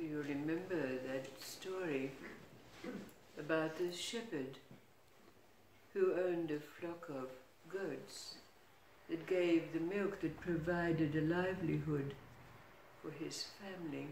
You remember that story about the shepherd who owned a flock of goats that gave the milk that provided a livelihood for his family.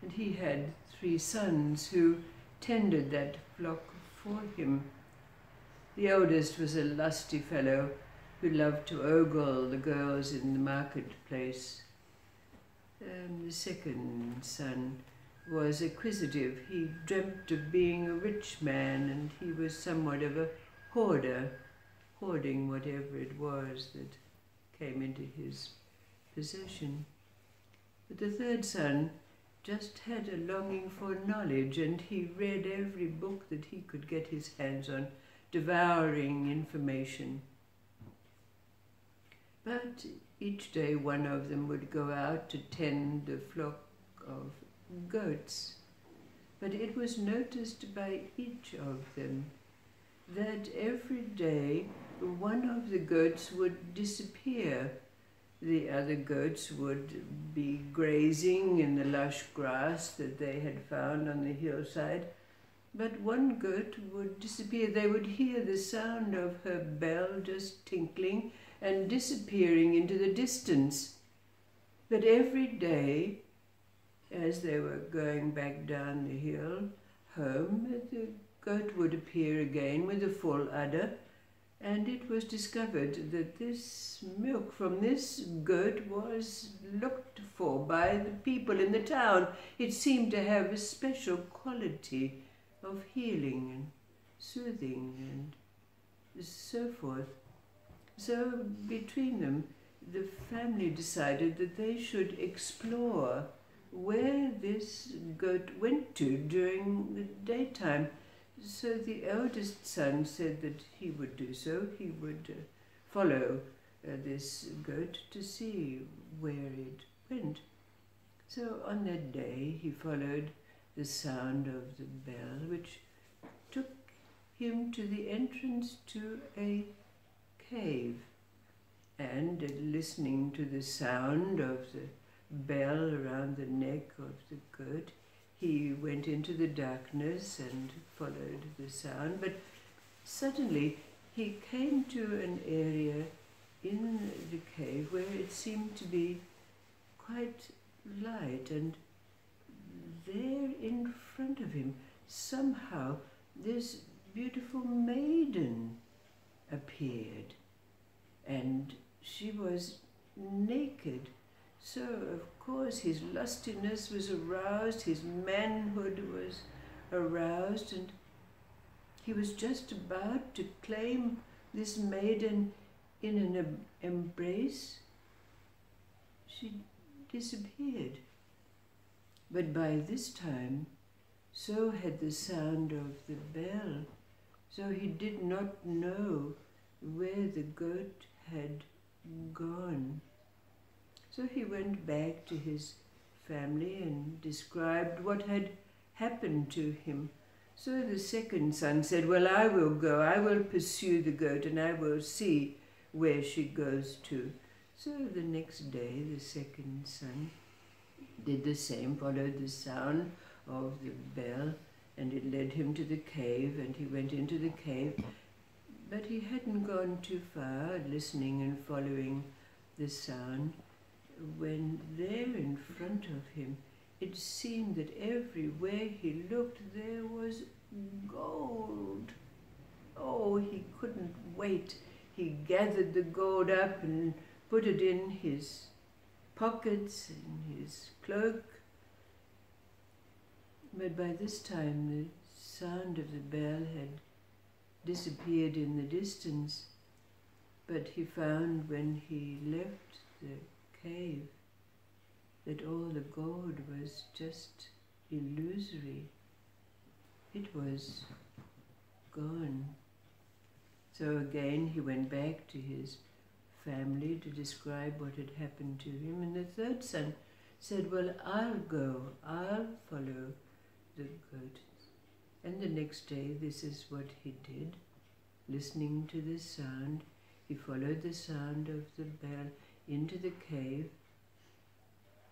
And he had three sons who tended that flock for him. The eldest was a lusty fellow who loved to ogle the girls in the marketplace. And the second son was acquisitive. He dreamt of being a rich man, and he was somewhat of a hoarder, hoarding whatever it was that came into his possession. But the third son just had a longing for knowledge, and he read every book that he could get his hands on, devouring information. But each day one of them would go out to tend a flock of goats. But it was noticed by each of them that every day one of the goats would disappear. The other goats would be grazing in the lush grass that they had found on the hillside, but one goat would disappear. They would hear the sound of her bell just tinkling and disappearing into the distance. But every day, as they were going back down the hill home, the goat would appear again with a full udder, and it was discovered that this milk from this goat was looked for by the people in the town. It seemed to have a special quality of healing and soothing and so forth. So between them, the family decided that they should explore where this goat went to during the daytime. So the eldest son said that he would do so. He would uh, follow uh, this goat to see where it went. So on that day he followed the sound of the bell, which took him to the entrance to a cave and listening to the sound of the bell around the neck of the goat, he went into the darkness and followed the sound. But suddenly he came to an area in the cave where it seemed to be quite light, and there in front of him, somehow, this beautiful maiden appeared, and she was naked. So, of course, his lustiness was aroused, his manhood was aroused, and he was just about to claim this maiden in an embrace. She disappeared. But by this time, so had the sound of the bell, so he did not know where the goat had gone. So he went back to his family and described what had happened to him. So the second son said, Well, I will go, I will pursue the goat, and I will see where she goes to. So the next day, the second son did the same, followed the sound of the bell, and it led him to the cave, and he went into the cave but he hadn't gone too far, listening and following the sound, when there in front of him it seemed that everywhere he looked there was gold. Oh, he couldn't wait. He gathered the gold up and put it in his pockets, in his cloak. But by this time the sound of the bell had disappeared in the distance, but he found when he left the cave that all the gold was just illusory. It was gone. So again he went back to his family to describe what had happened to him, and the third son said, Well, I'll go, I'll follow the goat. And the next day, this is what he did. Listening to the sound, he followed the sound of the bell into the cave.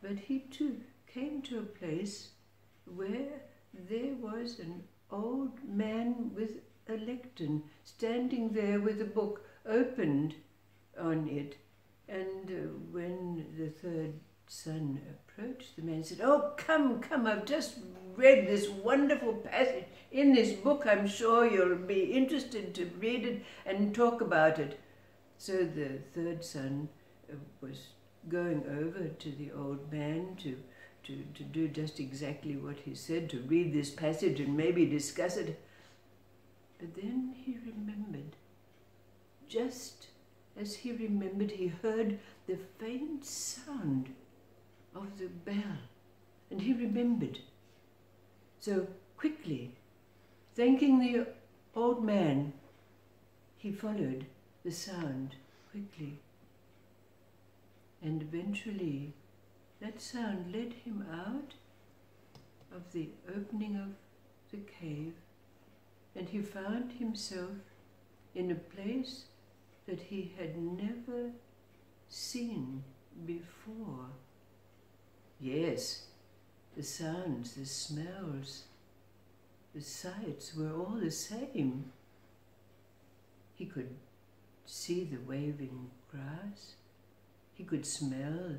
But he too came to a place where there was an old man with a lectern standing there with a book opened on it. And uh, when the third son approached the man and said, Oh, come, come, I've just read this wonderful passage in this book. I'm sure you'll be interested to read it and talk about it. So the third son uh, was going over to the old man to, to, to do just exactly what he said, to read this passage and maybe discuss it. But then he remembered, just as he remembered, he heard the faint sound of the bell, and he remembered. So quickly, thanking the old man, he followed the sound quickly. And eventually, that sound led him out of the opening of the cave, and he found himself in a place that he had never seen before. Yes, the sounds, the smells, the sights were all the same. He could see the waving grass. He could smell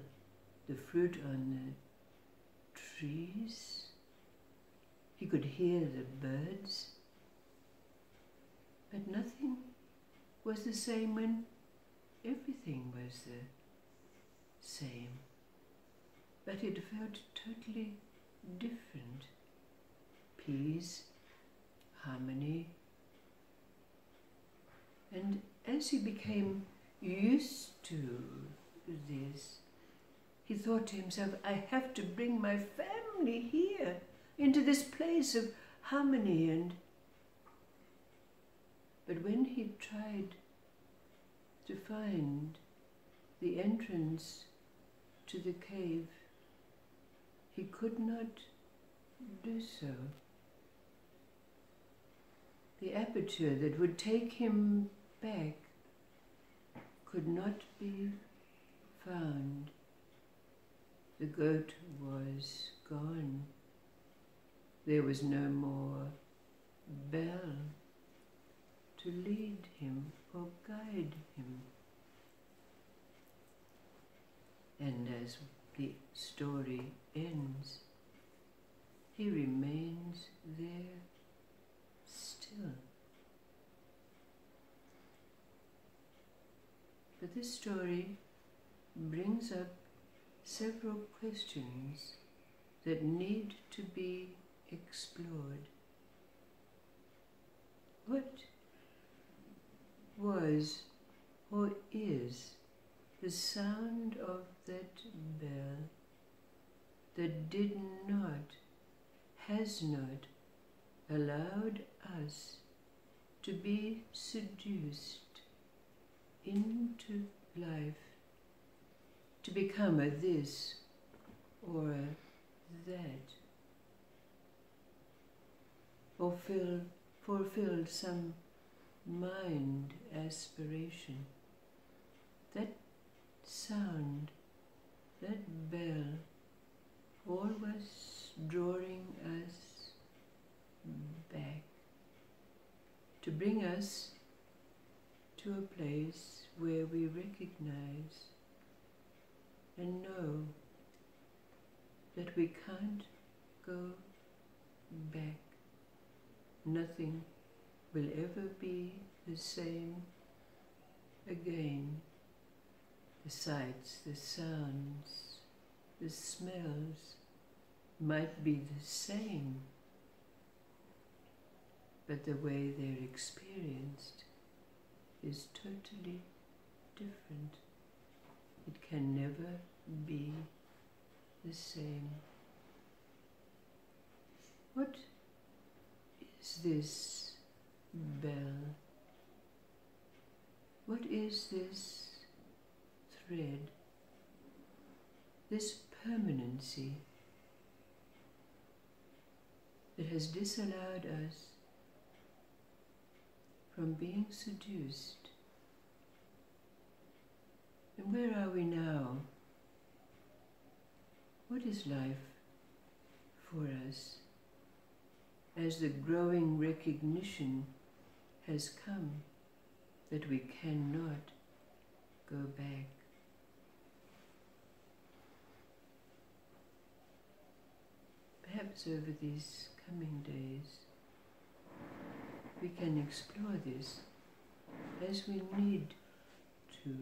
the fruit on the trees. He could hear the birds. But nothing was the same when everything was the same but it felt totally different. Peace, harmony. And as he became used to this, he thought to himself, I have to bring my family here, into this place of harmony and but when he tried to find the entrance to the cave, he could not do so. The aperture that would take him back could not be found. The goat was gone. There was no more bell to lead him or guide him. And as the story ends, he remains there still. But this story brings up several questions that need to be explored. What was or is the sound of that bell that did not, has not allowed us to be seduced into life, to become a this or a that, or fill, fulfill some mind aspiration. That sound, that bell, always drawing us back to bring us to a place where we recognize and know that we can't go back. Nothing will ever be the same again the sights, the sounds, the smells might be the same, but the way they're experienced is totally different. It can never be the same. What is this bell? What is this this permanency that has disallowed us from being seduced. And where are we now? What is life for us as the growing recognition has come that we cannot go back. Perhaps over these coming days we can explore this as we need to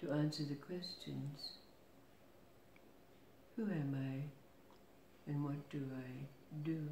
to answer the questions who am I and what do I do?